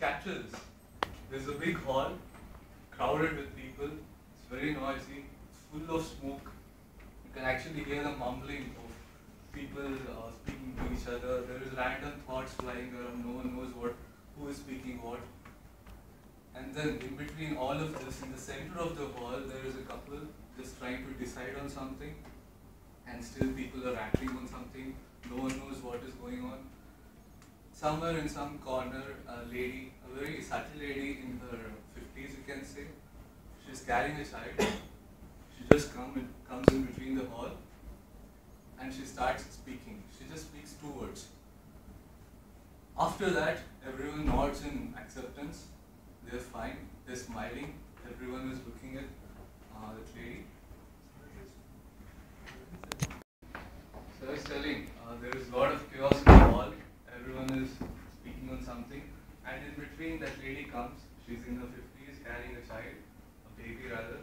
this. There's a big hall, crowded with people. It's very noisy. It's full of smoke. You can actually hear the mumbling of people uh, speaking to each other. There is random thoughts flying around. No one knows what, who is speaking what. And then in between all of this, in the center of the hall, there is a couple just trying to decide on something, and still people are acting on something. No one knows what is going on. Somewhere in some corner, a lady, a very subtle lady in her 50s, you can say, she's carrying a child. She just come in, comes in between the hall and she starts speaking. She just speaks two words. After that, everyone nods in acceptance. They're fine. They're smiling. Everyone is looking at uh, that lady. So I was telling, uh, there is a lot of chaos in the hall. Everyone is speaking on something. And in between, that lady comes. She's in her 50s, carrying a child, a baby rather.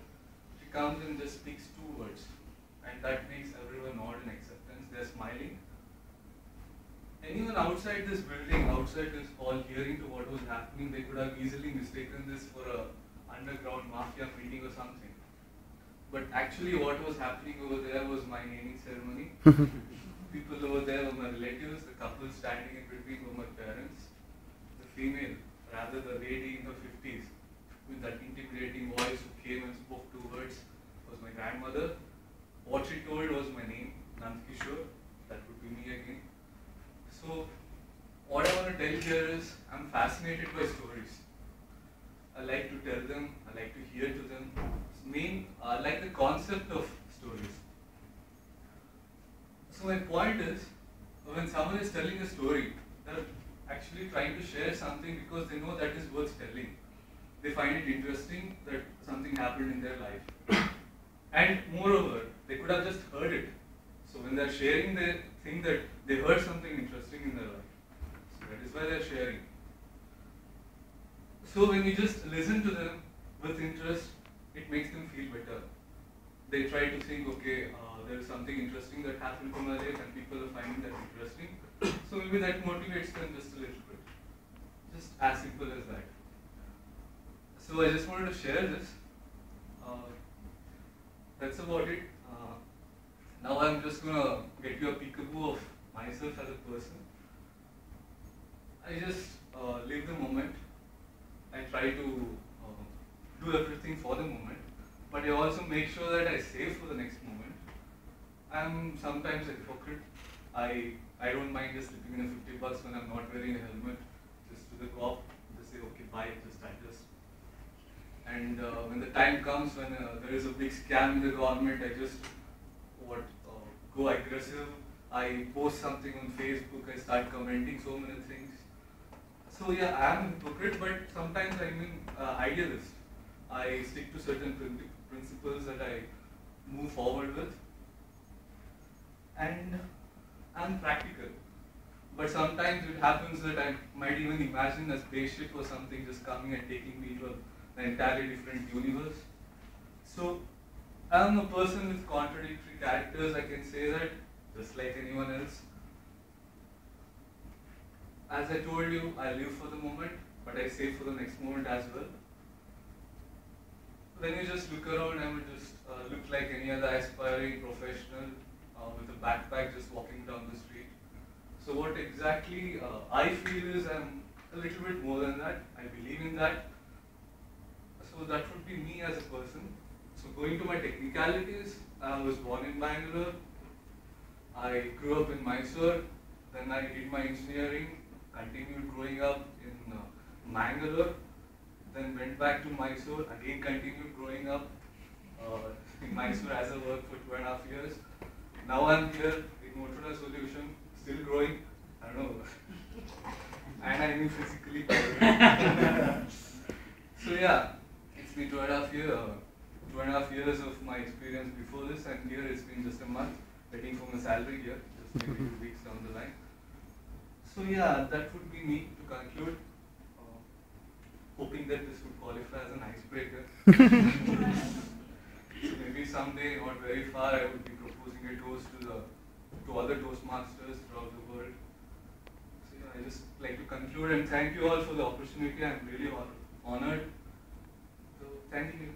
She comes and just speaks two words. And that makes everyone nod in acceptance. They're smiling. Anyone outside this building, outside this hall, hearing to what was happening, they could have easily mistaken this for a underground mafia meeting or something. But actually, what was happening over there was my naming ceremony. People over there were my relatives. The couple standing in between were my parents. The female, rather the lady in her 50s, with that intimidating voice who came and spoke two words, was my grandmother. What she told was my name, Nand Kishor. That would be me again. So, what I want to tell here is I'm fascinated by stories. I like to tell them, I like to hear to them. Main, uh, I like the concept of stories. So, my point is when someone is telling a story, they're actually trying to share something because they know that is worth telling. They find it interesting that something happened in their life. And moreover, they could have just heard it. So when they're sharing, they think that they heard something interesting in their life. So that is why they're sharing. So when you just listen to them with interest, it makes them feel better. They try to think, okay, uh, there's something interesting that happened in my life and people are finding that interesting. So maybe that motivates them just a little bit. Just as simple as that. So I just wanted to share this. Uh, that's about it. Uh, now I'm just gonna get you a peekaboo of myself as a person. I just uh, live the moment. I try to uh, do everything for the moment, but I also make sure that I save for the next moment. I'm sometimes a hypocrite. I I don't mind just slipping in a 50 bucks when I'm not wearing a helmet, just to the cop, just say okay bye, just adjust. And uh, when the time comes when uh, there is a big scam in the government, I just what uh, go aggressive. I post something on Facebook. I start commenting so many things. So yeah, I am a hypocrite, but sometimes I mean uh, idealist. I stick to certain prin- principles that I move forward with, and I'm practical. But sometimes it happens that I might even imagine a spaceship or something just coming and taking me to an entirely different universe. So I'm a person with contradictory characters, I can say that, just like anyone else. As I told you, I live for the moment, but I save for the next moment as well. When you just look around, I would just uh, look like any other aspiring professional uh, with a backpack just walking down the street. So what exactly uh, I feel is I'm a little bit more than that. I believe in that. So that would be me as a person. So going to my technicalities, I was born in Bangalore. I grew up in Mysore. Then I did my engineering, continued growing up in uh, Mangalore. Then went back to Mysore, again continued growing up uh, in Mysore as I worked for two and a half years. Now I'm here in Motorola Solution, still growing. I don't know. and I mean physically. so yeah, it's been two and a half year, uh, two and a half years of my experience before this, and here it's been just a month waiting for my salary here, just maybe two weeks down the line. So yeah, that would be me to conclude. Uh, hoping that this would qualify as an icebreaker. so maybe someday, not very far, I would be toast to the to other Toastmasters throughout the world. So yeah, I just like to conclude and thank you all for the opportunity. I'm really honored. So thank you.